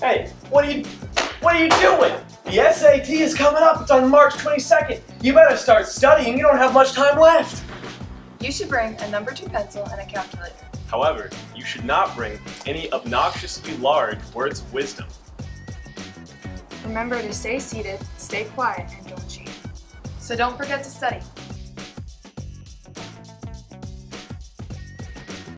Hey, what are you what are you doing? The SAT is coming up. It's on March 22nd. You better start studying. You don't have much time left. You should bring a number two pencil and a calculator. However, you should not bring any obnoxiously large words of wisdom. Remember to stay seated, stay quiet, and don't cheat. So don't forget to study.